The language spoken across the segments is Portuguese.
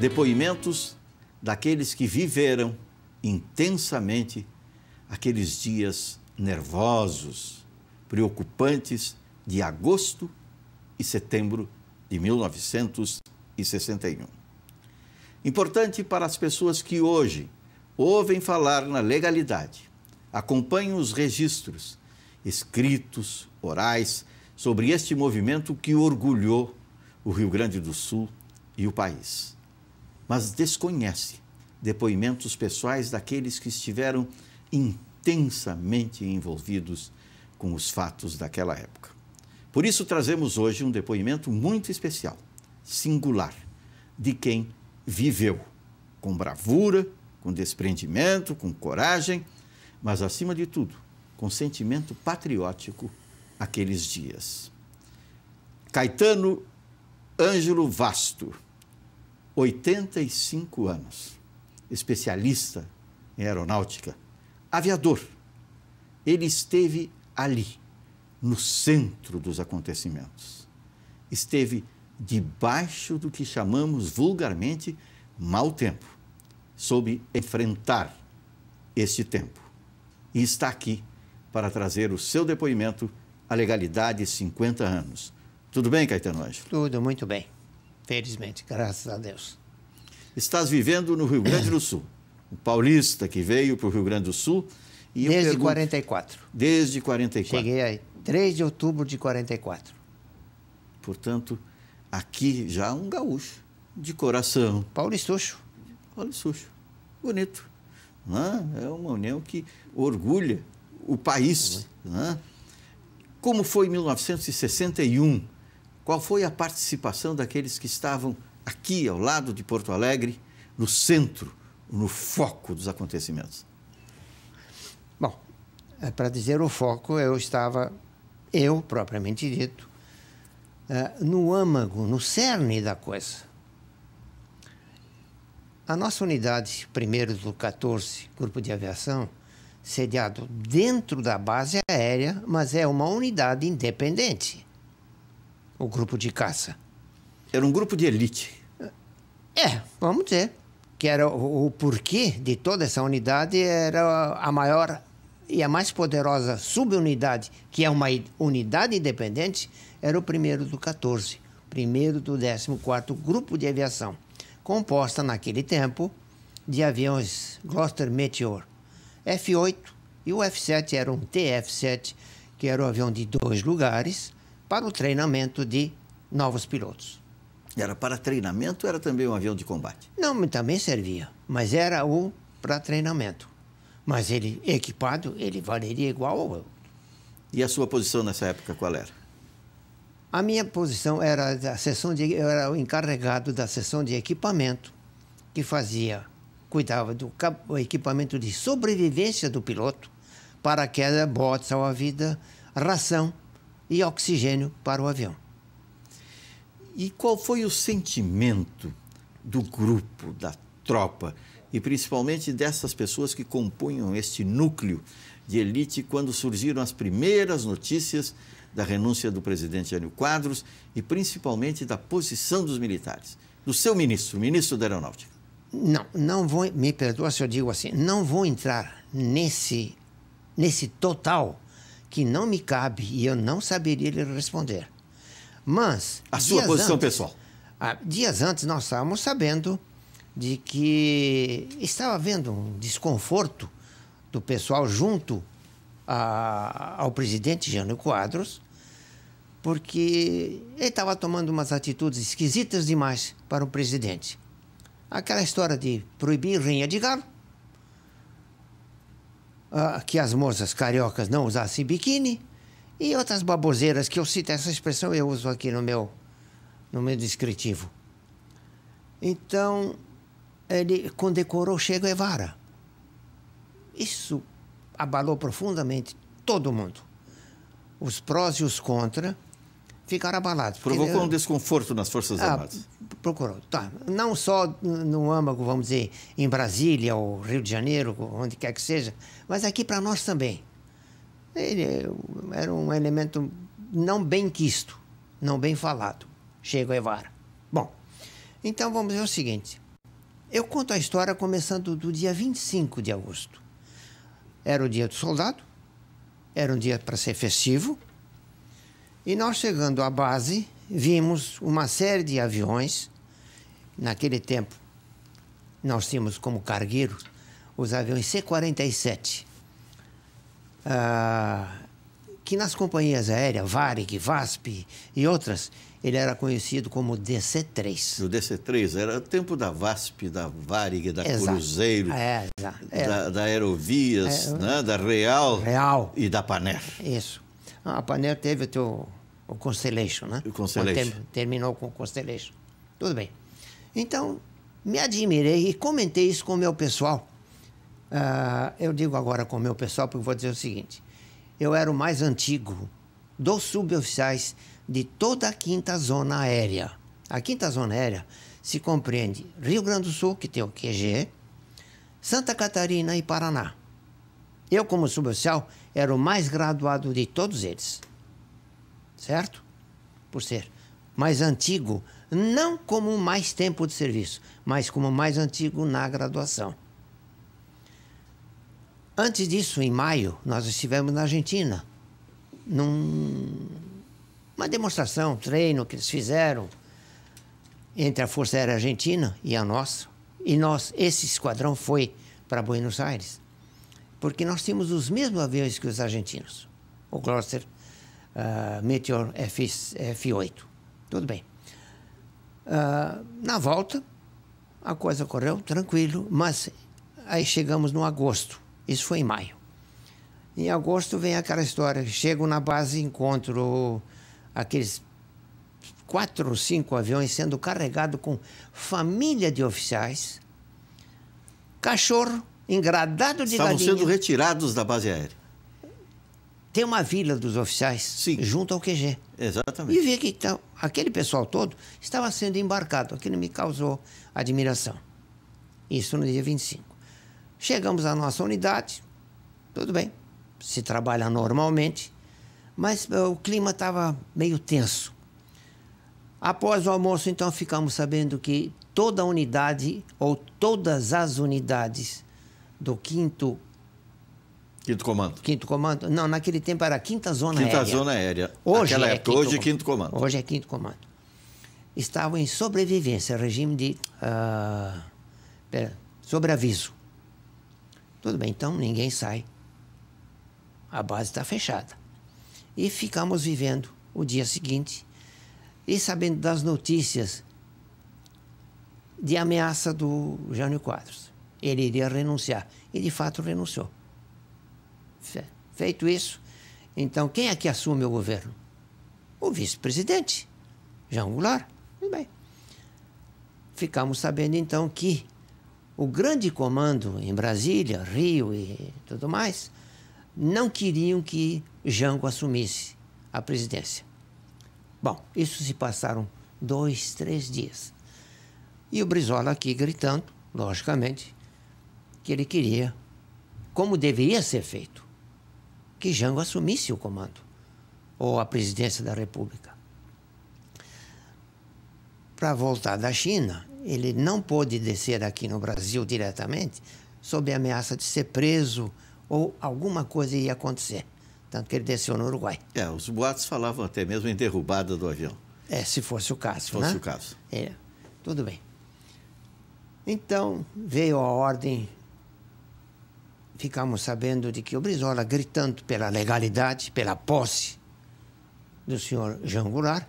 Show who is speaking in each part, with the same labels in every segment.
Speaker 1: Depoimentos daqueles que viveram intensamente aqueles dias nervosos, preocupantes de agosto e setembro de 1961. Importante para as pessoas que hoje ouvem falar na legalidade, acompanham os registros escritos, orais, sobre este movimento que orgulhou o Rio Grande do Sul e o país. Mas desconhece depoimentos pessoais daqueles que estiveram intensamente envolvidos com os fatos daquela época. Por isso, trazemos hoje um depoimento muito especial, singular, de quem viveu com bravura, com desprendimento, com coragem, mas, acima de tudo, com sentimento patriótico aqueles dias. Caetano Ângelo Vasto, 85 anos, especialista em aeronáutica, aviador. Ele esteve ali, no centro dos acontecimentos. Esteve debaixo do que chamamos vulgarmente mau tempo, soube enfrentar este tempo. E está aqui para trazer o seu depoimento à legalidade 50 anos. Tudo bem, Caetano Ângelo?
Speaker 2: Tudo muito bem. Felizmente, graças a Deus.
Speaker 1: Estás vivendo no Rio Grande do Sul. O paulista que veio para o Rio Grande do Sul.
Speaker 2: E Desde pergunto, 44.
Speaker 1: Desde 44.
Speaker 2: Cheguei aí, 3 de outubro de 44.
Speaker 1: Portanto, aqui já um gaúcho, de coração.
Speaker 2: Paulistuxo.
Speaker 1: Paulistuxo. Bonito. É uma união que orgulha o país. Como foi em 1961? Qual foi a participação daqueles que estavam aqui ao lado de Porto Alegre, no centro, no foco dos acontecimentos?
Speaker 2: Bom, é, para dizer o foco, eu estava, eu propriamente dito, é, no âmago, no cerne da coisa. A nossa unidade, primeiro do 14, Grupo de Aviação, sediado dentro da base aérea, mas é uma unidade independente. O grupo de caça.
Speaker 1: Era um grupo de elite.
Speaker 2: É, vamos dizer. Que era o, o porquê de toda essa unidade era a maior e a mais poderosa subunidade, que é uma unidade independente, era o primeiro do 14, primeiro do 14 Grupo de Aviação, composta naquele tempo de aviões Gloster Meteor F8 e o F7 era um TF7, que era um avião de dois lugares, para o treinamento de novos pilotos.
Speaker 1: Era para treinamento ou era também um avião de combate?
Speaker 2: Não, também servia, mas era o para treinamento. Mas ele, equipado, ele valeria igual ao outro.
Speaker 1: E a sua posição nessa época qual era?
Speaker 2: A minha posição era da seção de, eu era o encarregado da seção de equipamento, que fazia cuidava do equipamento de sobrevivência do piloto, paraquedas, botes salva-vida, ração e oxigênio para o avião.
Speaker 1: E qual foi o sentimento do grupo, da tropa e principalmente dessas pessoas que compunham este núcleo de elite quando surgiram as primeiras notícias da renúncia do presidente Jânio Quadros e principalmente da posição dos militares, do seu ministro, ministro da Aeronáutica?
Speaker 2: Não, não vou, me perdoa se eu digo assim, não vou entrar nesse, nesse total que não me cabe e eu não saberia lhe responder. Mas.
Speaker 1: A sua posição
Speaker 2: antes,
Speaker 1: pessoal.
Speaker 2: Ah, dias antes nós estávamos sabendo de que estava havendo um desconforto do pessoal junto a, ao presidente Jânio Quadros, porque ele estava tomando umas atitudes esquisitas demais para o presidente. Aquela história de proibir rinha de galo, uh, que as moças cariocas não usassem biquíni e outras baboseiras que eu cito essa expressão eu uso aqui no meu no meu descritivo. Então ele condecorou Che Guevara. Isso abalou profundamente todo mundo. Os prós e os contra ficaram abalados.
Speaker 1: Provocou um desconforto nas Forças ah, Armadas
Speaker 2: procurou. Tá. Não só no âmago, vamos dizer, em Brasília ou Rio de Janeiro, onde quer que seja, mas aqui para nós também. Ele era um elemento não bem quisto, não bem falado. Che Guevara. Bom, então vamos ver o seguinte. Eu conto a história começando do dia 25 de agosto. Era o dia do soldado, era um dia para ser festivo, e nós chegando à base, vimos uma série de aviões. Naquele tempo, nós tínhamos como cargueiro os aviões C-47, ah, que nas companhias aéreas, Varig, VASP e outras, ele era conhecido como DC-3.
Speaker 1: O DC-3 era o tempo da VASP, da Varig, da exato. Cruzeiro,
Speaker 2: é,
Speaker 1: da, da Aerovias, é, né? da Real,
Speaker 2: Real
Speaker 1: e da Paner.
Speaker 2: Isso. A Paner teve o teu o Constellation, né?
Speaker 1: O Constellation.
Speaker 2: Ter, terminou com o Constellation. Tudo bem. Então, me admirei e comentei isso com o meu pessoal. Uh, eu digo agora com o meu pessoal porque vou dizer o seguinte. Eu era o mais antigo dos suboficiais de toda a quinta zona aérea. A quinta zona aérea se compreende Rio Grande do Sul, que tem o QG, Santa Catarina e Paraná. Eu, como suboficial, era o mais graduado de todos eles. Certo? Por ser mais antigo, não como mais tempo de serviço, mas como mais antigo na graduação. Antes disso, em maio, nós estivemos na Argentina, num uma demonstração, treino que eles fizeram entre a Força Aérea Argentina e a nossa. E nós, esse esquadrão foi para Buenos Aires, porque nós tínhamos os mesmos aviões que os argentinos, o Gloster uh, Meteor F, F8. Tudo bem. Uh, na volta, a coisa correu tranquilo, mas aí chegamos no agosto. Isso foi em maio. Em agosto vem aquela história: chego na base, encontro aqueles quatro ou cinco aviões sendo carregados com família de oficiais, cachorro engradado de
Speaker 1: Estavam
Speaker 2: galinha.
Speaker 1: sendo retirados da base aérea.
Speaker 2: Tem uma vila dos oficiais
Speaker 1: Sim.
Speaker 2: junto ao QG.
Speaker 1: Exatamente.
Speaker 2: E vi que então, aquele pessoal todo estava sendo embarcado. Aquilo me causou admiração. Isso no dia 25. Chegamos à nossa unidade, tudo bem, se trabalha normalmente mas eh, o clima estava meio tenso. Após o almoço, então, ficamos sabendo que toda a unidade, ou todas as unidades do quinto
Speaker 1: Quinto comando.
Speaker 2: Quinto comando. Não, naquele tempo era quinta zona
Speaker 1: quinta
Speaker 2: aérea.
Speaker 1: Quinta zona aérea.
Speaker 2: Hoje
Speaker 1: Aquela
Speaker 2: é
Speaker 1: época, hoje é quinto comando.
Speaker 2: Hoje é quinto comando. Estavam em sobrevivência, regime de uh, pera, sobreaviso. Tudo bem, então ninguém sai. A base está fechada. E ficamos vivendo o dia seguinte e sabendo das notícias de ameaça do Jânio Quadros. Ele iria renunciar. E de fato renunciou. Feito isso, então quem é que assume o governo? O vice-presidente, Jean Goulart. Muito bem. Ficamos sabendo então que o grande comando em Brasília, Rio e tudo mais, não queriam que Jango assumisse a presidência. Bom, isso se passaram dois, três dias. E o Brizola aqui gritando, logicamente, que ele queria, como deveria ser feito, que Jango assumisse o comando ou a presidência da República. Para voltar da China, ele não pôde descer aqui no Brasil diretamente, sob a ameaça de ser preso ou alguma coisa ia acontecer. Tanto que ele desceu no Uruguai.
Speaker 1: É, os boatos falavam até mesmo em derrubada do avião.
Speaker 2: É, se fosse o caso.
Speaker 1: Se fosse
Speaker 2: né?
Speaker 1: o caso.
Speaker 2: É, tudo bem. Então, veio a ordem, ficamos sabendo de que o Brizola, gritando pela legalidade, pela posse do senhor Jean Goulart,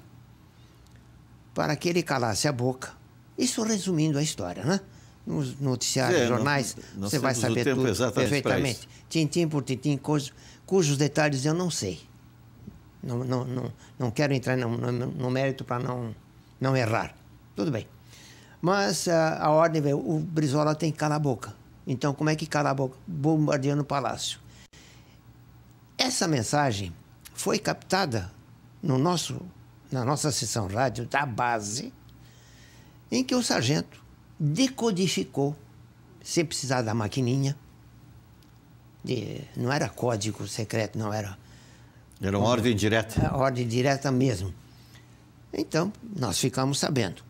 Speaker 2: para que ele calasse a boca. Isso resumindo a história, né? nos noticiários, é, jornais, você vai saber tudo perfeitamente. Tintim por tintim, cujos, cujos detalhes eu não sei. Não, não, não, não quero entrar no, no, no mérito para não, não errar. Tudo bem. Mas a, a ordem veio, o Brizola tem que calar a boca. Então, como é que cala a boca? Bombardeando o palácio. Essa mensagem foi captada no nosso, na nossa sessão rádio da base, em que o sargento decodificou, sem precisar da maquininha. De, não era código secreto, não era.
Speaker 1: Era uma ordem direta.
Speaker 2: É, ordem direta mesmo. Então, nós ficamos sabendo.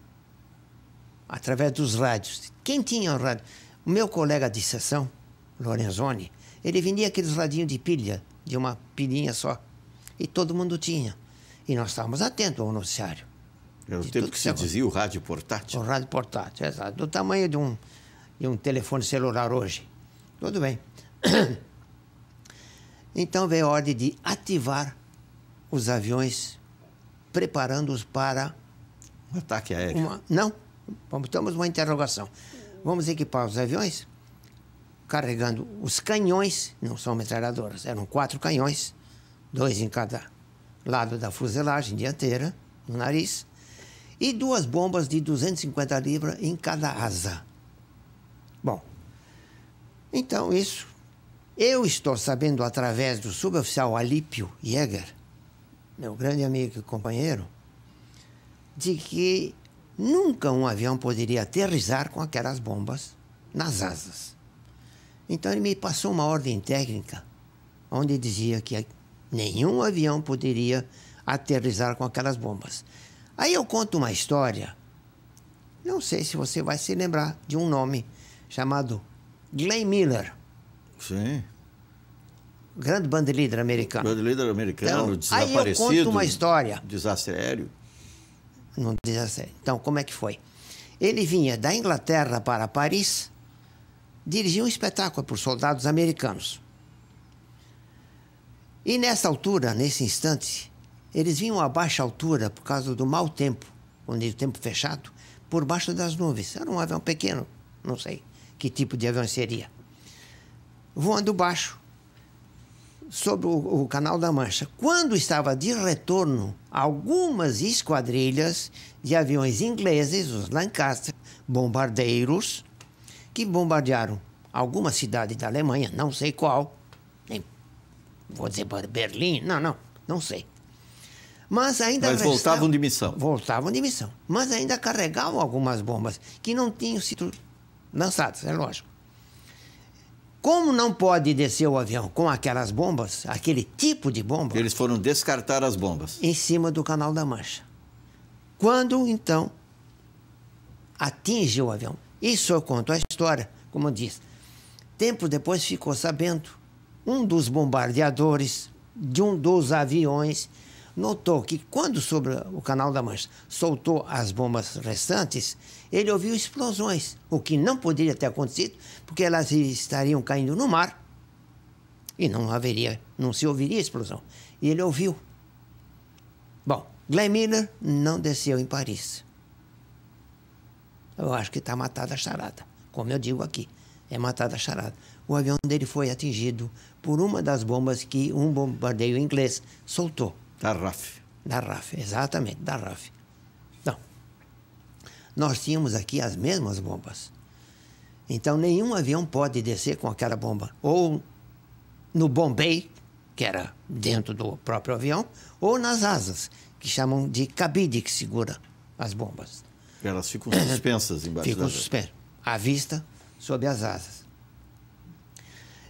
Speaker 2: através dos rádios. Quem tinha um rádio? O meu colega de sessão, Lorenzoni, ele vendia aqueles radinhos de pilha, de uma pilhinha só. E todo mundo tinha. E nós estávamos atentos ao noticiário.
Speaker 1: Era o
Speaker 2: De
Speaker 1: tempo que
Speaker 2: que
Speaker 1: se
Speaker 2: você-
Speaker 1: dizia o rádio portátil.
Speaker 2: O rádio portátil, exato. Do tamanho de um, de um telefone celular hoje. Tudo bem. Então veio a ordem de ativar os aviões, preparando-os para
Speaker 1: Um ataque aéreo.
Speaker 2: uma. Não, vamos, temos uma interrogação. Vamos equipar os aviões carregando os canhões, não são metralhadoras, eram quatro canhões, dois em cada lado da fuselagem dianteira, no nariz, e duas bombas de 250 libras em cada asa. Bom, então isso. Eu estou sabendo através do suboficial Alípio Jäger, meu grande amigo e companheiro, de que nunca um avião poderia aterrissar com aquelas bombas nas asas. Então ele me passou uma ordem técnica onde dizia que nenhum avião poderia aterrissar com aquelas bombas. Aí eu conto uma história. Não sei se você vai se lembrar de um nome chamado Glenn Miller,
Speaker 1: Sim.
Speaker 2: grande bandelíder americano.
Speaker 1: Brasileiro americano,
Speaker 2: Então, aí eu
Speaker 1: desaparecido.
Speaker 2: conto uma história.
Speaker 1: Desastre aéreo.
Speaker 2: Diz assim. Então, como é que foi? Ele vinha da Inglaterra para Paris, dirigia um espetáculo para os soldados americanos. E nessa altura, nesse instante, eles vinham a baixa altura por causa do mau tempo, onde o tempo fechado, por baixo das nuvens. Era um avião pequeno, não sei que tipo de avião seria. Voando baixo, sobre o, o Canal da Mancha. Quando estava de retorno, algumas esquadrilhas de aviões ingleses, os Lancaster, bombardeiros, que bombardearam alguma cidade da Alemanha, não sei qual, nem vou dizer Berlim, não, não, não sei. Mas ainda
Speaker 1: Mas
Speaker 2: restavam-
Speaker 1: voltavam de missão.
Speaker 2: Voltavam de missão. Mas ainda carregavam algumas bombas que não tinham sido lançadas, é lógico. Como não pode descer o avião com aquelas bombas, aquele tipo de bomba,
Speaker 1: Eles foram descartar as bombas.
Speaker 2: em cima do Canal da Mancha. Quando, então, atinge o avião. Isso eu conto a história, como disse. Tempo depois ficou sabendo, um dos bombardeadores de um dos aviões notou que quando sobre o Canal da Mancha soltou as bombas restantes, ele ouviu explosões, o que não poderia ter acontecido, porque elas estariam caindo no mar e não haveria, não se ouviria explosão. E ele ouviu. Bom, Glenn Miller não desceu em Paris. Eu acho que está matada a charada. Como eu digo aqui, é matada a charada. O avião dele foi atingido por uma das bombas que um bombardeio inglês soltou.
Speaker 1: Da RAF.
Speaker 2: Da RAF, exatamente, da RAF. Não. Nós tínhamos aqui as mesmas bombas. Então, nenhum avião pode descer com aquela bomba. Ou no Bombay, que era dentro do próprio avião, ou nas asas, que chamam de cabide que segura as bombas.
Speaker 1: Elas ficam suspensas embaixo
Speaker 2: Ficam
Speaker 1: da
Speaker 2: suspensos. À vista, sob as asas.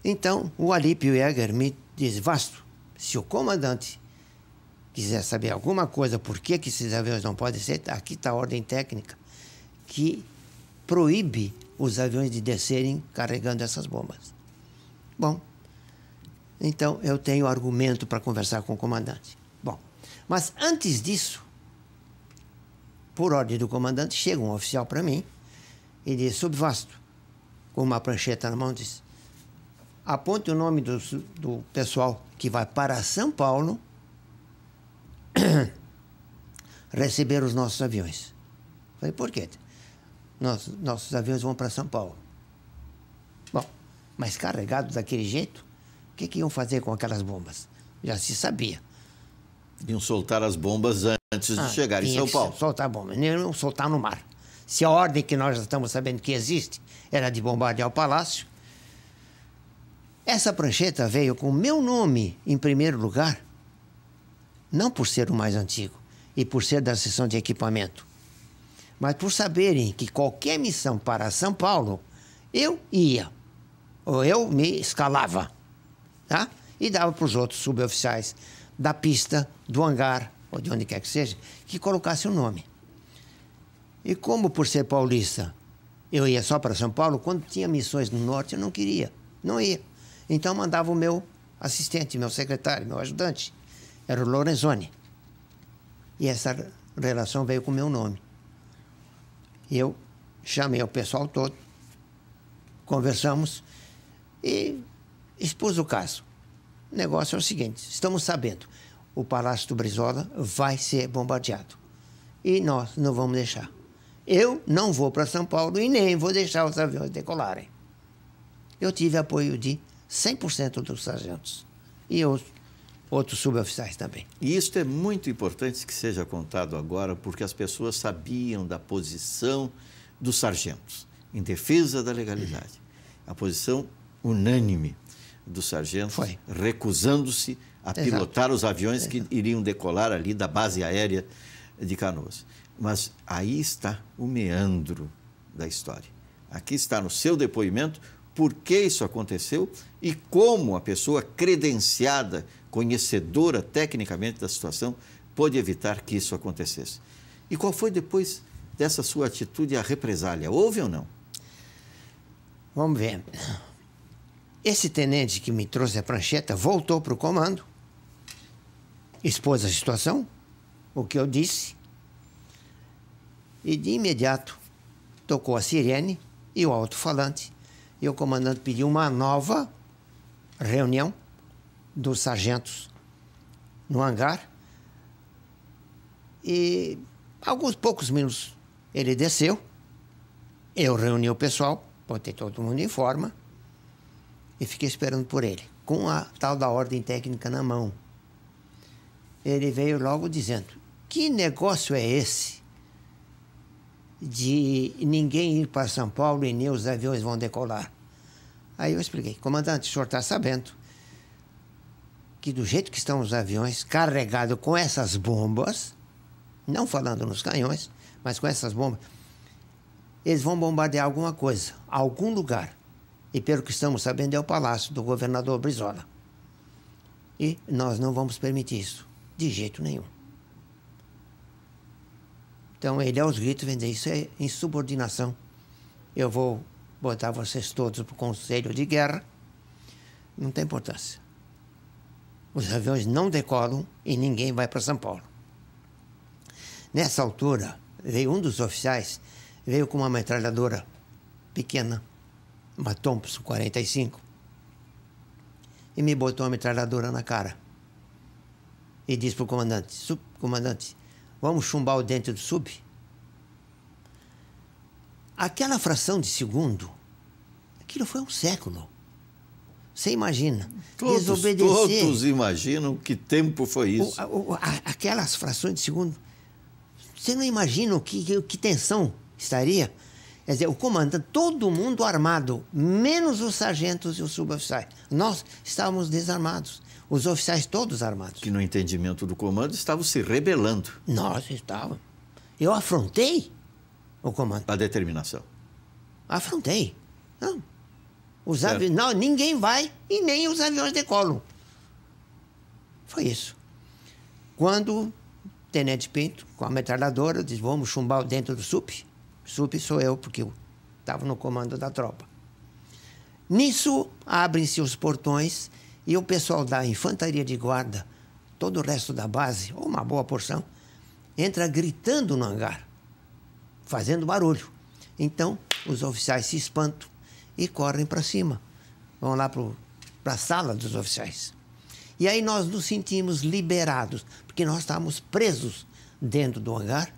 Speaker 2: Então, o Alípio Jäger me diz, Vasto, se o comandante quiser saber alguma coisa, por que, que esses aviões não podem ser, aqui está a ordem técnica, que proíbe os aviões de descerem carregando essas bombas. Bom, então eu tenho argumento para conversar com o comandante. Bom, mas antes disso, por ordem do comandante, chega um oficial para mim e diz: Subvasto, com uma prancheta na mão, diz: aponte o nome do, do pessoal que vai para São Paulo receber os nossos aviões. Falei: por quê? Nossos, nossos aviões vão para São Paulo. Bom, mas carregados daquele jeito, o que, que iam fazer com aquelas bombas? Já se sabia.
Speaker 1: Iam soltar as bombas antes de
Speaker 2: Ah,
Speaker 1: chegar em São Paulo.
Speaker 2: Soltar bomba, não soltar no mar. Se a ordem que nós já estamos sabendo que existe era de bombardear o palácio, essa prancheta veio com o meu nome em primeiro lugar, não por ser o mais antigo e por ser da seção de equipamento, mas por saberem que qualquer missão para São Paulo, eu ia, ou eu me escalava, tá? E dava para os outros suboficiais da pista, do hangar, ou de onde quer que seja, que colocasse o nome. E como por ser paulista, eu ia só para São Paulo, quando tinha missões no norte, eu não queria, não ia. Então mandava o meu assistente, meu secretário, meu ajudante, era o Lorenzoni. E essa relação veio com o meu nome. Eu chamei o pessoal todo, conversamos e expus o caso. O negócio é o seguinte: estamos sabendo, o Palácio do Brizola vai ser bombardeado. E nós não vamos deixar. Eu não vou para São Paulo e nem vou deixar os aviões decolarem. Eu tive apoio de 100% dos sargentos e os outros suboficiais também.
Speaker 1: E isso é muito importante que seja contado agora, porque as pessoas sabiam da posição dos sargentos em defesa da legalidade. A posição unânime dos sargentos, recusando-se a Exato. pilotar os aviões Exato. que iriam decolar ali da base aérea de Canoas. Mas aí está o meandro da história. Aqui está no seu depoimento por que isso aconteceu e como a pessoa credenciada, conhecedora tecnicamente da situação, pôde evitar que isso acontecesse. E qual foi depois dessa sua atitude a represália? Houve ou não?
Speaker 2: Vamos ver. Esse tenente que me trouxe a prancheta voltou para o comando, expôs a situação, o que eu disse, e de imediato tocou a sirene e o alto-falante, e o comandante pediu uma nova reunião dos sargentos no hangar. E alguns poucos minutos ele desceu, eu reuni o pessoal, botei todo mundo em forma e fiquei esperando por ele, com a tal da ordem técnica na mão. Ele veio logo dizendo: Que negócio é esse de ninguém ir para São Paulo e nem os aviões vão decolar? Aí eu expliquei: Comandante, o senhor está sabendo que do jeito que estão os aviões carregados com essas bombas, não falando nos canhões, mas com essas bombas, eles vão bombardear alguma coisa, algum lugar. E pelo que estamos sabendo, é o palácio do governador Brizola. E nós não vamos permitir isso, de jeito nenhum. Então ele aos gritos vende isso é insubordinação. Eu vou botar vocês todos para o conselho de guerra. Não tem importância. Os aviões não decolam e ninguém vai para São Paulo. Nessa altura, veio um dos oficiais, veio com uma metralhadora pequena uma Thompson 45, e me botou uma metralhadora na cara. E disse para o comandante: Subcomandante, vamos chumbar o dente do sub? Aquela fração de segundo, aquilo foi um século. Você imagina?
Speaker 1: Todos, desobedecer. Todos imaginam que tempo foi isso.
Speaker 2: O, o, a, aquelas frações de segundo. Você não imagina o que, que, que tensão estaria? Quer dizer, o comandante, todo mundo armado, menos os sargentos e os suboficiais. Nós estávamos desarmados. Os oficiais todos armados.
Speaker 1: Que no entendimento do comando estavam se rebelando.
Speaker 2: Nós estávamos. Eu afrontei o comando.
Speaker 1: A determinação.
Speaker 2: Afrontei. Não. Os aviões. Não, ninguém vai e nem os aviões decolam. Foi isso. Quando o Tenente Pinto, com a metralhadora, diz: vamos chumbar dentro do SUP. Sup sou eu, porque eu estava no comando da tropa. Nisso, abrem-se os portões e o pessoal da infantaria de guarda, todo o resto da base, ou uma boa porção, entra gritando no hangar, fazendo barulho. Então, os oficiais se espantam e correm para cima. Vão lá para a sala dos oficiais. E aí nós nos sentimos liberados, porque nós estávamos presos dentro do hangar,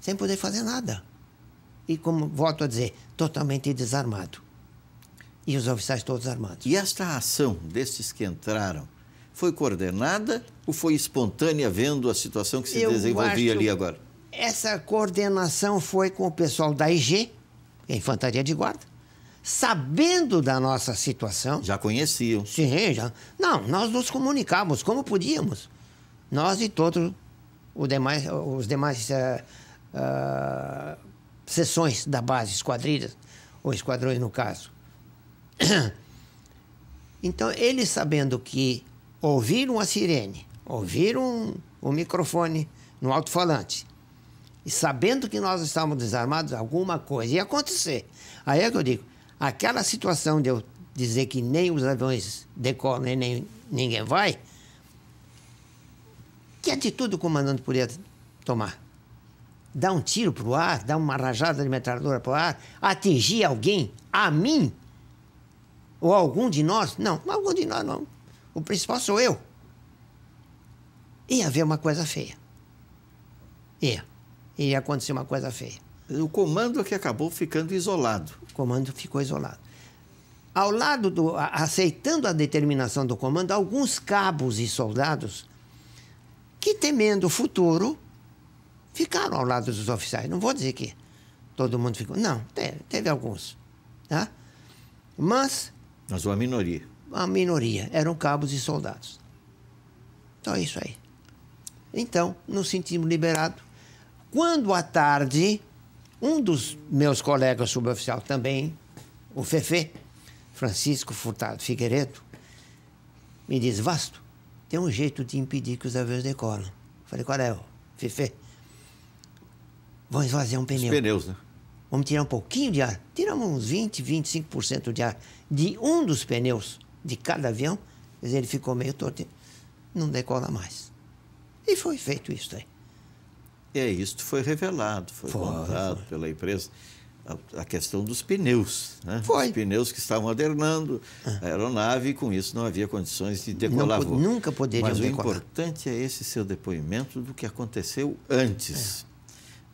Speaker 2: sem poder fazer nada e, como volto a dizer, totalmente desarmado. E os oficiais todos armados.
Speaker 1: E esta ação destes que entraram foi coordenada ou foi espontânea vendo a situação que se Eu desenvolvia ali agora?
Speaker 2: Essa coordenação foi com o pessoal da IG, a Infantaria de Guarda, sabendo da nossa situação.
Speaker 1: Já conheciam?
Speaker 2: Sim, já. Não, nós nos comunicávamos como podíamos. Nós e todos os demais, os demais uh, uh, seções da base, esquadrilhas, ou esquadrões no caso. Então, eles sabendo que ouviram a sirene, ouviram o microfone no alto-falante, e sabendo que nós estávamos desarmados, alguma coisa ia acontecer. Aí é que eu digo, aquela situação de eu dizer que nem os aviões decolam, nem, nem ninguém vai, que atitude o comandante poderia tomar? Dar um tiro para o ar, dar uma rajada de metralhadora para o ar, atingir alguém, a mim? Ou algum de nós? Não, algum de nós não. O principal sou eu. Ia haver uma coisa feia. Ia. Ia acontecer uma coisa feia.
Speaker 1: O comando é que acabou ficando isolado.
Speaker 2: O comando ficou isolado. Ao lado do. aceitando a determinação do comando, alguns cabos e soldados que, temendo o futuro, ficaram ao lado dos oficiais. Não vou dizer que todo mundo ficou. Não, teve, teve alguns. Tá? Mas.
Speaker 1: Mas uma minoria.
Speaker 2: A minoria. Eram cabos e soldados. Então é isso aí. Então, nos sentimos liberados. Quando à tarde, um dos meus colegas suboficial também, o Fefe, Francisco Furtado Figueiredo, me diz: Vasto, tem um jeito de impedir que os aviões decolam. Falei: qual é, Fefe? Vamos esvaziar um pneu.
Speaker 1: Os pneus, né?
Speaker 2: Vamos tirar um pouquinho de ar. Tiramos uns 20, 25% de ar de um dos pneus de cada avião. Mas ele ficou meio torto. Não decola mais. E foi feito isso aí.
Speaker 1: É isto foi revelado, foi, foi contado foi. pela empresa. A, a, questão dos pneus, né?
Speaker 2: Foi.
Speaker 1: Os pneus que estavam adernando ah. a aeronave e com isso não havia condições de decolar não, voo.
Speaker 2: Nunca poderia
Speaker 1: Mas
Speaker 2: decolar.
Speaker 1: o importante é esse seu depoimento do que aconteceu antes. É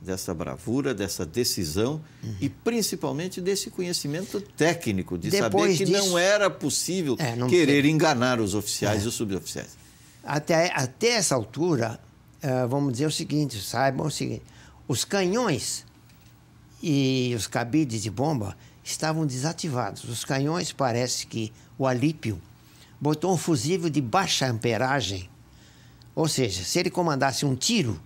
Speaker 1: dessa bravura, dessa decisão uhum. e principalmente desse conhecimento técnico, de Depois saber que disso, não era possível é, não querer sei. enganar os oficiais é. e os suboficiais.
Speaker 2: Até, até essa altura, uh, vamos dizer o seguinte, saibam o seguinte, os canhões e os cabides de bomba estavam desativados. Os canhões, parece que o Alípio botou um fusível de baixa amperagem, ou seja, se ele comandasse um tiro,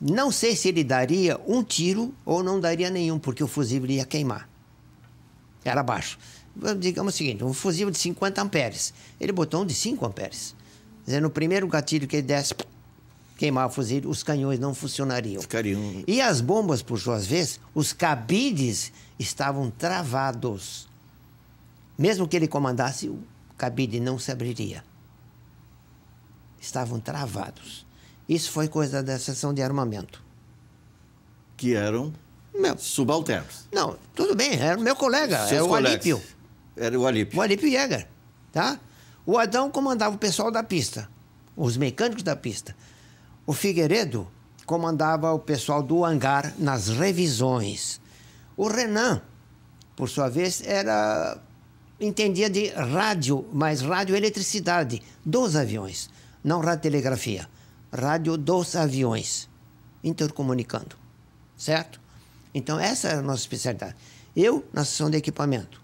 Speaker 2: não sei se ele daria um tiro ou não daria nenhum, porque o fusível ia queimar. Era baixo. Digamos o seguinte, um fusível de 50 amperes. Ele botou um de 5 amperes. No primeiro gatilho que ele desse, queimar fuzil, os canhões não funcionariam.
Speaker 1: Ficariam.
Speaker 2: E as bombas, por sua vez, os cabides estavam travados. Mesmo que ele comandasse, o cabide não se abriria. Estavam travados. Isso foi coisa da seção de armamento.
Speaker 1: Que eram meu. subalternos.
Speaker 2: Não, tudo bem, era o meu colega, Seus era o colegas. Alípio.
Speaker 1: Era o Alípio.
Speaker 2: O Alípio Jäger, tá? O Adão comandava o pessoal da pista, os mecânicos da pista. O Figueiredo comandava o pessoal do hangar nas revisões. O Renan, por sua vez, era entendia de rádio, mas radioeletricidade dos aviões, não radiotelegrafia. Rádio dos aviões, intercomunicando, certo? Então, essa era a nossa especialidade. Eu na seção de equipamento,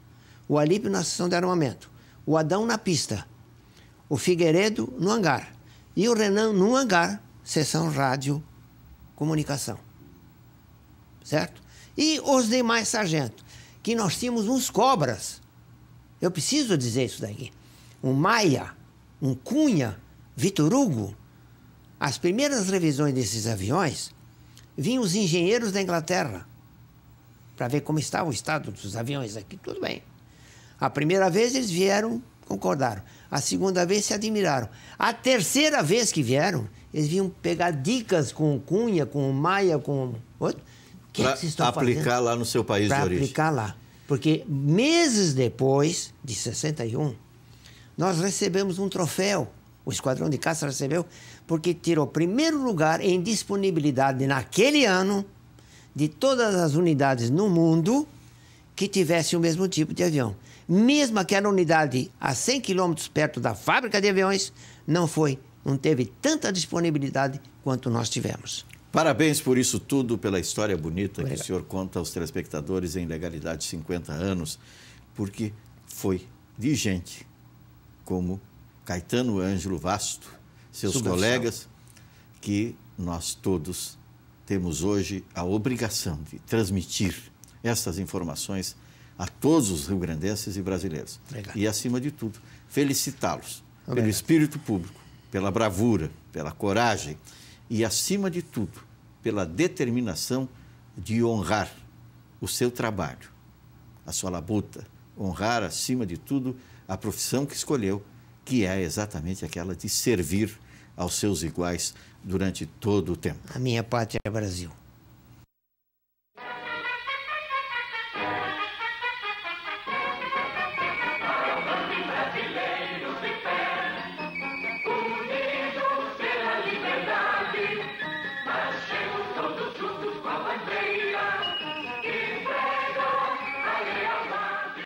Speaker 2: o Alípio na seção de armamento, o Adão na pista, o Figueiredo no hangar e o Renan no hangar, sessão rádio comunicação. Certo? E os demais sargentos, que nós tínhamos uns cobras. Eu preciso dizer isso daqui. Um Maia, um Cunha, Vitor Hugo. As primeiras revisões desses aviões vinham os engenheiros da Inglaterra para ver como estava o estado dos aviões aqui. Tudo bem. A primeira vez eles vieram concordaram. A segunda vez se admiraram. A terceira vez que vieram, eles vinham pegar dicas com o Cunha, com o Maia, com outro.
Speaker 1: O que, é que vocês estão aplicar fazendo? lá no seu país pra de origem.
Speaker 2: aplicar lá. Porque meses depois, de 61, nós recebemos um troféu. O Esquadrão de Caça recebeu, porque tirou primeiro lugar em disponibilidade naquele ano de todas as unidades no mundo que tivessem o mesmo tipo de avião mesmo aquela unidade a 100 quilômetros perto da fábrica de aviões, não foi, não teve tanta disponibilidade quanto nós tivemos.
Speaker 1: Parabéns por isso tudo, pela história bonita Obrigado. que o senhor conta aos telespectadores em Legalidade 50 anos, porque foi de gente como Caetano Ângelo Vasto, seus colegas, que nós todos temos hoje a obrigação de transmitir essas informações a todos os rio-grandenses e brasileiros. E, acima de tudo, felicitá-los pelo espírito público, pela bravura, pela coragem e, acima de tudo, pela determinação de honrar o seu trabalho, a sua labuta, honrar, acima de tudo, a profissão que escolheu, que é exatamente aquela de servir aos seus iguais durante todo o tempo.
Speaker 2: A minha pátria é Brasil.